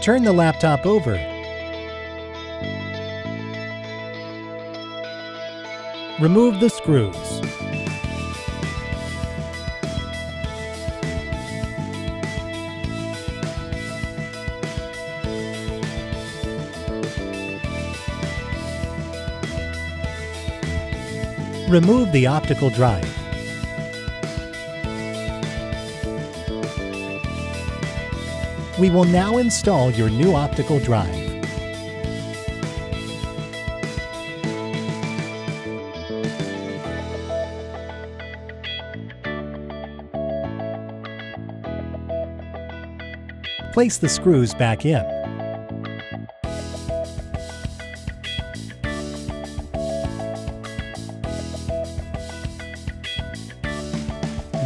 Turn the laptop over. Remove the screws. Remove the optical drive. We will now install your new optical drive. Place the screws back in.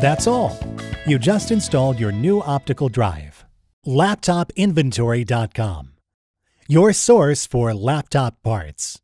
That's all. You just installed your new optical drive. LaptopInventory.com, your source for laptop parts.